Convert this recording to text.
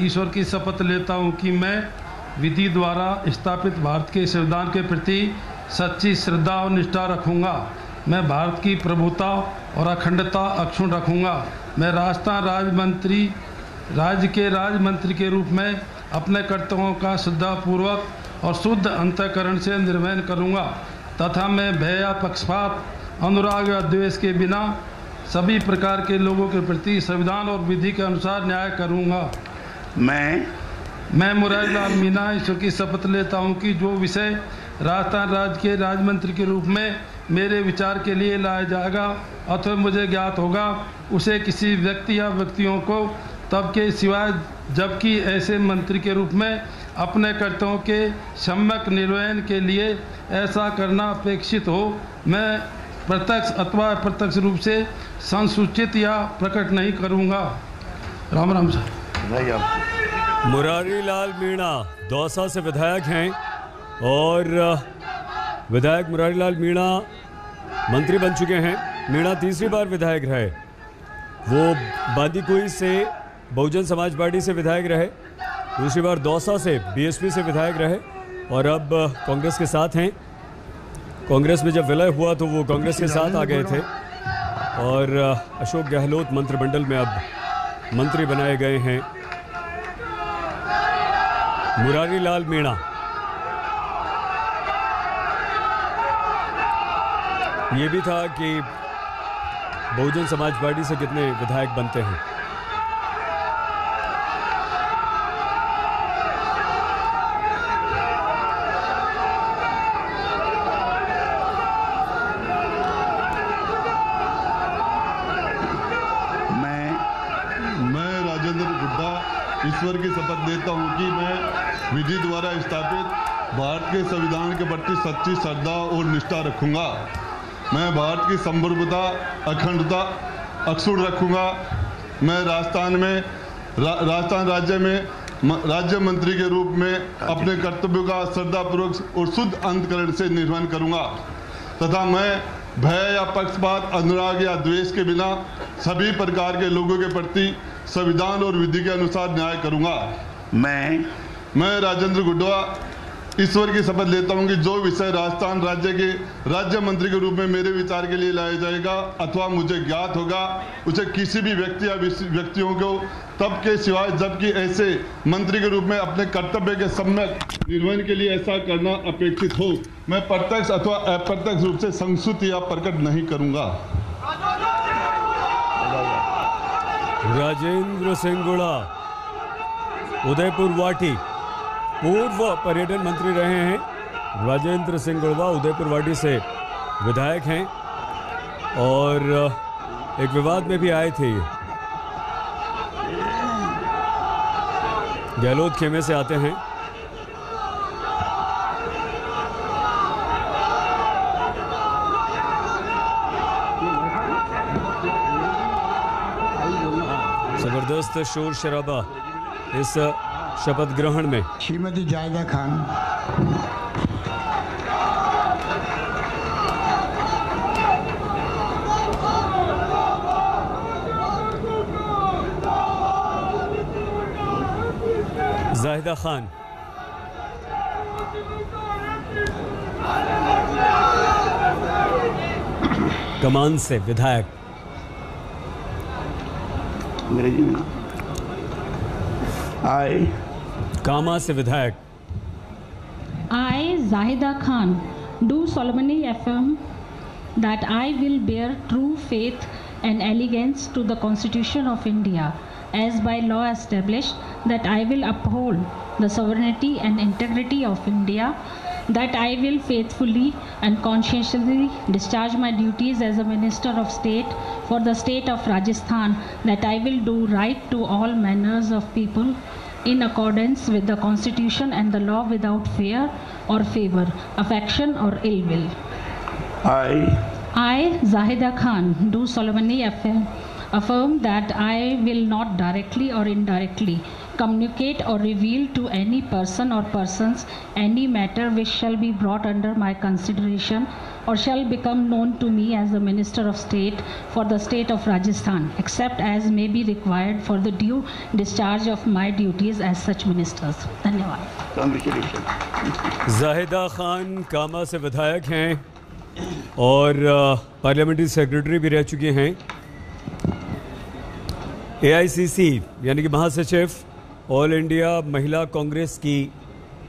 ईश्वर की शपथ लेता हूँ कि मैं विधि द्वारा स्थापित भारत के संविधान के प्रति सच्ची श्रद्धा और निष्ठा रखूँगा। मैं भारत की प्रभुता और अखंडता अक्षुण रखूँगा। मैं राजस्थान राज्य मंत्री राज्य के राज्य मंत्री के रूप में अपने कर्तव्यों का श्रद्धापूर्वक और शुद्ध अंतकरण से निर्वहन करूँगा। तथा मैं भय या पक्षपात, अनुराग या द्वेष के बिना सभी प्रकार के लोगों के प्रति संविधान और विधि के अनुसार न्याय करूँगा। मैं मैं मुरारी लाल मीना ईश्वर की शपथ लेता हूँ कि जो विषय राजस्थान राज्य के राज्य मंत्री के रूप में मेरे विचार के लिए लाया जाएगा अथवा मुझे ज्ञात होगा उसे किसी व्यक्ति या व्यक्तियों को तब के सिवाय जबकि ऐसे मंत्री के रूप में अपने कर्तव्यों के सम्यक निर्वहन के लिए ऐसा करना अपेक्षित हो मैं प्रत्यक्ष अथवा अप्रत्यक्ष रूप से संसूचित या प्रकट नहीं करूँगा। राम राम सर। भाई आप मुरारी लाल मीणा दौसा से विधायक हैं और विधायक मुरारी लाल मीणा मंत्री बन चुके हैं। मीणा तीसरी बार विधायक रहे। वो बांदीकुई से बहुजन समाज पार्टी से विधायक रहे। दूसरी बार दौसा से बीएसपी से विधायक रहे और अब कांग्रेस के साथ हैं। कांग्रेस में जब विलय हुआ तो वो कांग्रेस के साथ आ गए थे। और अशोक गहलोत मंत्रिमंडल में अब मंत्री बनाए गए हैं। मुरारी लाल मीणा। ये भी था कि बहुजन समाज पार्टी से कितने विधायक बनते हैं मैं मैं राजेंद्र गुड्डा ईश्वर की शपथ देता हूँ कि मैं विधि द्वारा स्थापित भारत के संविधान के प्रति सच्ची श्रद्धा और निष्ठा रखूँगा। मैं भारत की संप्रभुता अखंडता अक्षुण रखूँगा। मैं राजस्थान में रा, राजस्थान राज्य में राज्य मंत्री के रूप में अपने कर्तव्यों का श्रद्धापूर्वक और शुद्ध अंतकरण से निर्वहन करूँगा। तथा मैं भय या पक्षपात अनुराग या द्वेष के बिना सभी प्रकार के लोगों के प्रति संविधान और विधि के अनुसार न्याय करूँगा। मैं मैं राजेंद्र गुड्डवा ईश्वर की शपथ लेता हूँ कि जो विषय राजस्थान राज्य के राज्य मंत्री के रूप में मेरे विचार के लिए लाया जाएगा अथवा मुझे ज्ञात होगा उसे किसी भी व्यक्ति या व्यक्तियों को तब के सिवाय जबकि ऐसे मंत्री के रूप में अपने कर्तव्य के सम्यक निर्वहन के लिए ऐसा करना अपेक्षित हो मैं प्रत्यक्ष अथवा अप्रत्यक्ष रूप से संसूत या प्रकट नहीं करूँगा। राजेंद्र सिंह गुड़ा उदयपुर वाटी, पूर्व पर्यटन मंत्री रहे हैं राजेंद्र सिंह गुड़वा उदयपुर वाटी से विधायक हैं। और एक विवाद में भी आए थे। गहलोत खेमे से आते हैं। ज़बरदस्त शोर शराबा इस शपथ ग्रहण में। श्रीमती जायदा खान। जाहिदा खान। कमान से विधायक। अंग्रेजी में आई कामा से विधायक I, Zahida Khan, do solemnly affirm that I will bear true faith and allegiance to the Constitution of India, as by law established, that I will uphold the sovereignty and integrity of India, that I will faithfully and conscientiously discharge my duties as a Minister of State for the state of Rajasthan, that I will do right to all manners of people in accordance with the constitution and the law without fear or favor, affection or ill will. I I, Zahida Khan, do solemnly affirm affirm that I will not directly or indirectly communicate or reveal to any person or persons any matter which shall be brought under my consideration or shall become known to me as the Minister of State for the state of Rajasthan, except as may be required for the due discharge of my duties as such ministers. धन्यवाद congratulation Zahida Khan कामा से विधायक हैं और अ, parliamentary secretary भी रह चुके हैं AICC यानी कि महासचिव ऑल इंडिया महिला कांग्रेस की